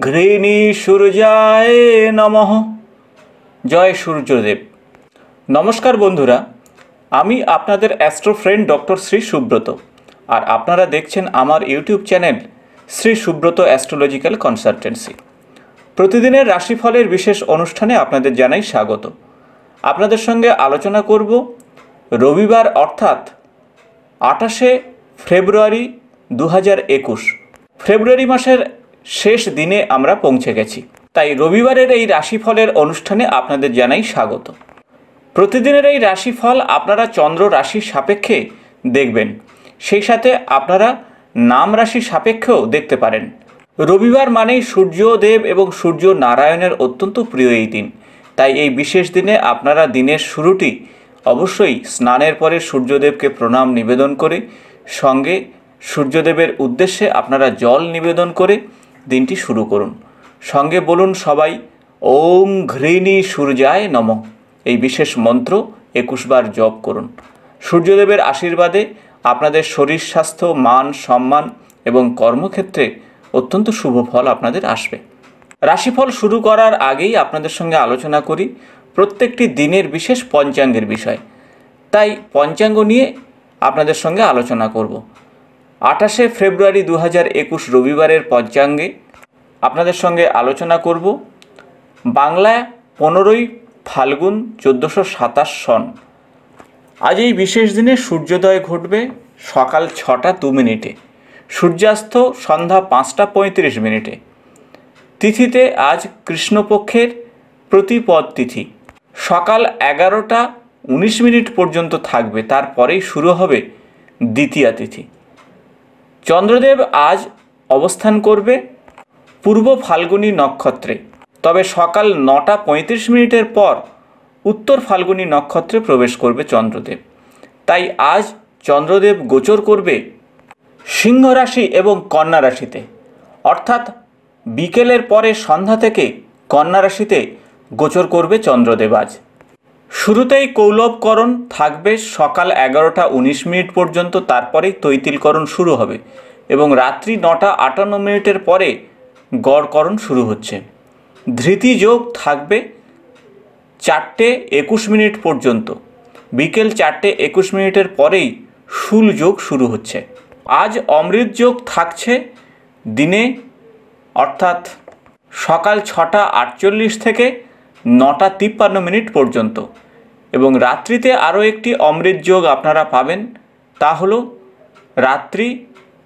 ঘৃণী সূর্যায় নমঃ। জয় সূর্যদেব। নমস্কার বন্ধুরা, আমি আপনাদের astro friend doctor Shri Subrata আর আপনারা দেখছেন আমার YouTube channel Shri Subrata astrological consultancy. প্রতিদিনের রাশিফলের বিশেষ অনুষ্ঠানে আপনাদের জানাই স্বাগত। আপনাদের সঙ্গে আলোচনা করব রবিবার অর্থাৎ আঠাশে ফেব্রুয়ারি দু হাজার একুশ। ফেব্রুয়ারি মাসের শেষ দিনে আমরা পৌঁছে গেছি। তাই রবিবারের এই রাশিফলের অনুষ্ঠানে আপনাদের জানাই স্বাগত। প্রতিদিনের এই রাশিফল আপনারা চন্দ্র রাশির সাপেক্ষে দেখবেন। সেই সাথে আপনারা নাম রাশি সাপেক্ষেও দেখতে পারেন। রবিবার মানেই সূর্যদেব এবং সূর্য নারায়ণের অত্যন্ত প্রিয় এই দিন। তাই এই বিশেষ দিনে আপনারা দিনের শুরুটি অবশ্যই স্নানের পরে সূর্যদেবকে প্রণাম নিবেদন করে, সঙ্গে সূর্যদেবের উদ্দেশ্যে আপনারা জল নিবেদন করে দিনটি শুরু করুন। সঙ্গে বলুন সবাই, ওম ঘৃণী সূর্যায় নম। এই বিশেষ মন্ত্র একুশবার জপ করুন। সূর্যদেবের আশীর্বাদে আপনাদের শরীর স্বাস্থ্য, মান সম্মান এবং কর্মক্ষেত্রে অত্যন্ত শুভ ফল আপনাদের আসবে। রাশিফল শুরু করার আগেই আপনাদের সঙ্গে আলোচনা করি প্রত্যেকটি দিনের বিশেষ পঞ্চাঙ্গের বিষয়। তাই পঞ্চাঙ্গ নিয়ে আপনাদের সঙ্গে আলোচনা করব। আঠাশে ফেব্রুয়ারি দু হাজার একুশ রবিবারের পঞ্চাঙ্গে আপনাদের সঙ্গে আলোচনা করব বাংলা পনেরোই ফাল্গুন চোদ্দোশো সাতাশ সন। আজ এই বিশেষ দিনে সূর্যোদয় ঘটবে সকাল ছটা দু মিনিটে। সূর্যাস্ত সন্ধ্যা পাঁচটা পঁয়ত্রিশ মিনিটে। তিথিতে আজ কৃষ্ণপক্ষের প্রতিপদ তিথি। সকাল এগারোটা উনিশ মিনিট পর্যন্ত থাকবে। তারপরেই শুরু হবে দ্বিতীয়া তিথি। চন্দ্রদেব আজ অবস্থান করবে পূর্ব ফাল্গুনী নক্ষত্রে। তবে সকাল নটা পঁয়ত্রিশ মিনিটের পর উত্তর ফাল্গুনী নক্ষত্রে প্রবেশ করবে চন্দ্রদেব। তাই আজ চন্দ্রদেব গোচর করবে সিংহ রাশি এবং কন্যা রাশিতে। অর্থাৎ বিকেলের পরে সন্ধ্যা থেকে কন্যা রাশিতে গোচর করবে চন্দ্রদেব আজ। শুরুতেই কৌলবকরণ থাকবে সকাল এগারোটা উনিশ মিনিট পর্যন্ত, তারপরেই তৈতিলকরণ শুরু হবে এবং রাত্রি নটা আটান্ন মিনিটের পরে গড়করণ শুরু হচ্ছে। ধৃতি যোগ থাকবে চারটে একুশ মিনিট পর্যন্ত। বিকেল চারটে একুশ মিনিটের পরেই শুল যোগ শুরু হচ্ছে। আজ অমৃত যোগ থাকছে দিনে, অর্থাৎ সকাল ছটা আটচল্লিশ থেকে নটা তিপ্পান্ন মিনিট পর্যন্ত। এবং রাত্রিতে আরও একটি অমৃত যোগ আপনারা পাবেন। তা হলো রাত্রি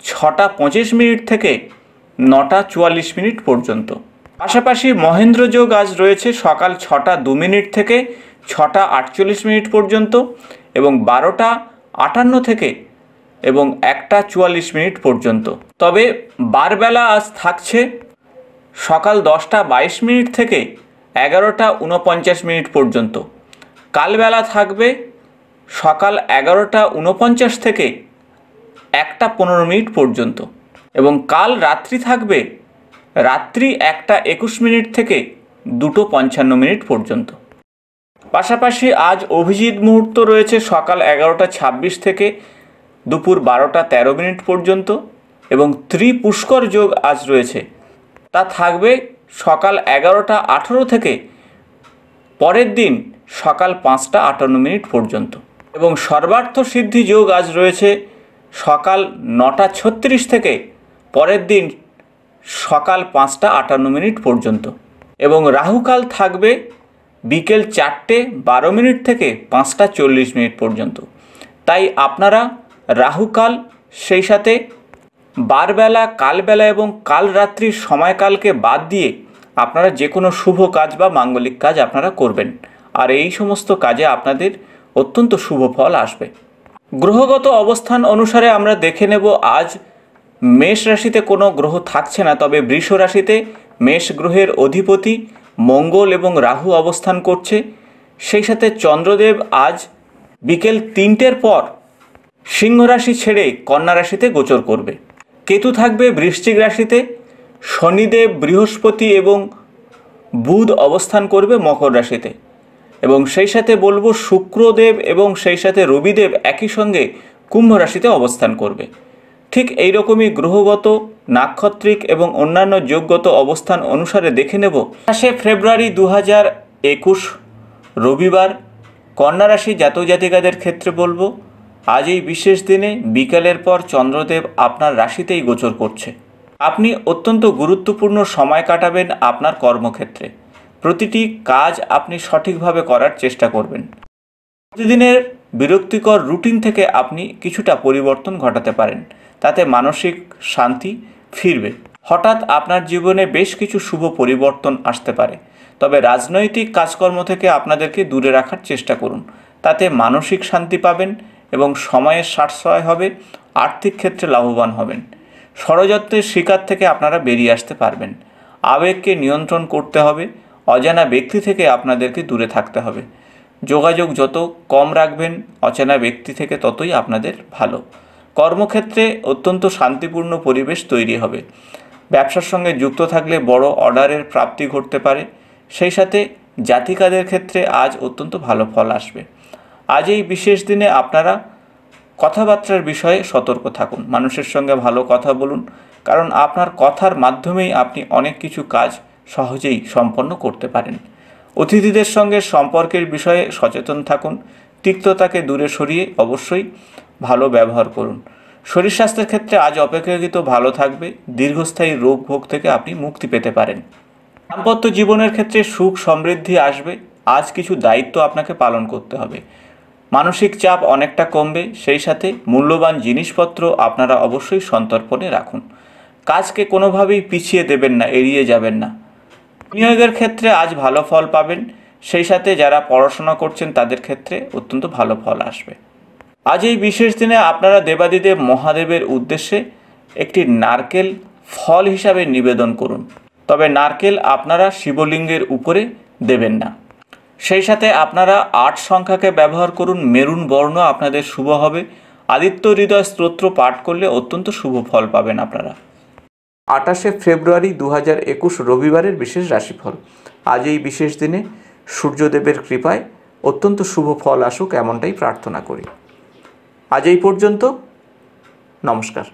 ছটা পঁচিশ মিনিট থেকে নটা চুয়াল্লিশ মিনিট পর্যন্ত। পাশাপাশি মহেন্দ্র যোগ আজ রয়েছে সকাল ছটা দু মিনিট থেকে ছটা আটচল্লিশ মিনিট পর্যন্ত এবং বারোটা আটান্ন থেকে এবং একটা চুয়াল্লিশ মিনিট পর্যন্ত। তবে বারবেলা আজ থাকছে সকাল দশটা বাইশ মিনিট থেকে এগারোটা উনপঞ্চাশ মিনিট পর্যন্ত। কালবেলা থাকবে সকাল এগারোটা উনপঞ্চাশ থেকে একটা পনেরো মিনিট পর্যন্ত এবং কাল রাত্রি থাকবে রাত্রি একটা একুশ মিনিট থেকে দুটো পঞ্চান্ন মিনিট পর্যন্ত। পাশাপাশি আজ অভিজিৎ মুহূর্ত রয়েছে সকাল এগারোটা ছাব্বিশ থেকে দুপুর বারোটা তেরো মিনিট পর্যন্ত এবং ত্রিপুষ্কর যোগ আজ রয়েছে। তা থাকবে সকাল এগারোটা আঠেরো থেকে পরের দিন সকাল পাঁচটা আটান্ন মিনিট পর্যন্ত। এবং সর্বার্থ সিদ্ধি যোগ আজ রয়েছে সকাল নটা ছত্রিশ থেকে পরের দিন সকাল পাঁচটা আটান্ন মিনিট পর্যন্ত। এবং রাহুকাল থাকবে বিকেল চারটে বারো মিনিট থেকে পাঁচটা চল্লিশ মিনিট পর্যন্ত। তাই আপনারা রাহুকাল, সেই সাথে বারবেলা, কালবেলা এবং কাল রাত্রির সময়কালকে বাদ দিয়ে আপনারা যে কোনো শুভ কাজ বা মাঙ্গলিক কাজ আপনারা করবেন। আর এই সমস্ত কাজে আপনাদের অত্যন্ত শুভ ফল আসবে। গ্রহগত অবস্থান অনুসারে আমরা দেখে নেব আজ মেষ রাশিতে কোনো গ্রহ থাকছে না, তবে বৃষ রাশিতে মেষ গ্রহের অধিপতি মঙ্গল এবং রাহু অবস্থান করছে। সেই সাথে চন্দ্রদেব আজ বিকেল তিনটের পর সিংহ রাশি ছেড়ে কন্যা রাশিতে গোচর করবে। কেতু থাকবে বৃশ্চিক রাশিতে, শনিদেব বৃহস্পতি এবং বুধ অবস্থান করবে মকর রাশিতে। এবং সেই সাথে বলব শুক্রদেব এবং সেই সাথে রবিদেব একই সঙ্গে কুম্ভ রাশিতে অবস্থান করবে। ঠিক এইরকমই গ্রহগত, নাক্ষত্রিক এবং অন্যান্য যোগগত অবস্থান অনুসারে দেখে নেব। আঠাশে ফেব্রুয়ারি দু হাজার একুশ, রবিবার, কন্যা রাশি জাতক জাতিকাদের ক্ষেত্রে বলব, আজ এই বিশেষ দিনে বিকালের পর চন্দ্রদেব আপনার রাশিতেই গোচর করছে। আপনি অত্যন্ত গুরুত্বপূর্ণ সময় কাটাবেন আপনার কর্মক্ষেত্রে। প্রতিটি কাজ আপনি সঠিকভাবে করার চেষ্টা করবেন। প্রতিদিনের বিরক্তিকর রুটিন থেকে আপনি কিছুটা পরিবর্তন ঘটাতে পারেন, তাতে মানসিক শান্তি ফিরবে। হঠাৎ আপনার জীবনে বেশ কিছু শুভ পরিবর্তন আসতে পারে, তবে রাজনৈতিক কাজকর্ম থেকে আপনাদেরকে দূরে রাখার চেষ্টা করুন। তাতে মানসিক শান্তি পাবেন এবং সময়ের সাশ্রয় হবে, আর্থিক ক্ষেত্রে লাভবান হবেন। ষড়যন্ত্রের শিকার থেকে আপনারা বেরিয়ে আসতে পারবেন। আবেগকে নিয়ন্ত্রণ করতে হবে অজানা ব্যক্তি থেকে আপনাদেরকে দূরে থাকতে হবে। যোগাযোগ যত কম রাখবেন, অচেনা ব্যক্তি থেকে ততই আপনাদের ভালো। কর্মক্ষেত্রে অত্যন্ত শান্তিপূর্ণ পরিবেশ তৈরি হবে। ব্যবসার সঙ্গে যুক্ত থাকলে বড় অর্ডারের প্রাপ্তি ঘটতে পারে। সেই সাথে জাতিকাদের ক্ষেত্রে আজ অত্যন্ত ভালো ফল আসবে। আজ এই বিশেষ দিনে আপনারা কথাবার্তার বিষয়ে সতর্ক থাকুন। মানুষের সঙ্গে ভালো কথা বলুন। কারণ আপনার কথার মাধ্যমেই আপনি অনেক কিছু কাজ সহজেই সম্পন্ন করতে পারেন। অতিথিদের সঙ্গে সম্পর্কের বিষয়ে সচেতন থাকুন, তিক্ততাকে দূরে সরিয়ে অবশ্যই ভালো ব্যবহার করুন। শরীর স্বাস্থ্যের ক্ষেত্রে আজ অপেক্ষাকৃত ভালো থাকবে, দীর্ঘস্থায়ী রোগ ভোগ থেকে আপনি মুক্তি পেতে পারেন। দাম্পত্য জীবনের ক্ষেত্রে সুখ সমৃদ্ধি আসবে, আজ কিছু দায়িত্ব আপনাকে পালন করতে হবে। মানসিক চাপ অনেকটা কমবে, সেই সাথে মূল্যবান জিনিসপত্র আপনারা অবশ্যই সন্তর্পণে রাখুন। কাজকে কোনোভাবেই পিছিয়ে দেবেন না, এড়িয়ে যাবেন না। বিনিয়োগের ক্ষেত্রে আজ ভালো ফল পাবেন। সেই সাথে যারা পড়াশোনা করছেন, তাদের ক্ষেত্রে অত্যন্ত ভালো ফল আসবে। আজ এই বিশেষ দিনে আপনারা দেবাদিদেব মহাদেবের উদ্দেশ্যে একটি নারকেল ফল হিসাবে নিবেদন করুন। তবে নারকেল আপনারা শিবলিঙ্গের উপরে দেবেন না। সেই সাথে আপনারা আট সংখ্যাকে ব্যবহার করুন। মেরুন বর্ণ আপনাদের শুভ হবে। আদিত্য হৃদয় স্তোত্র পাঠ করলে অত্যন্ত শুভ ফল পাবেন আপনারা। আঠাশে ফেব্রুয়ারি দু হাজার একুশ রবিবারের বিশেষ রাশিফল। আজ এই বিশেষ দিনে সূর্যদেবের কৃপায় অত্যন্ত শুভ ফল আসুক এমনটাই প্রার্থনা করি। আজ এই পর্যন্ত, নমস্কার।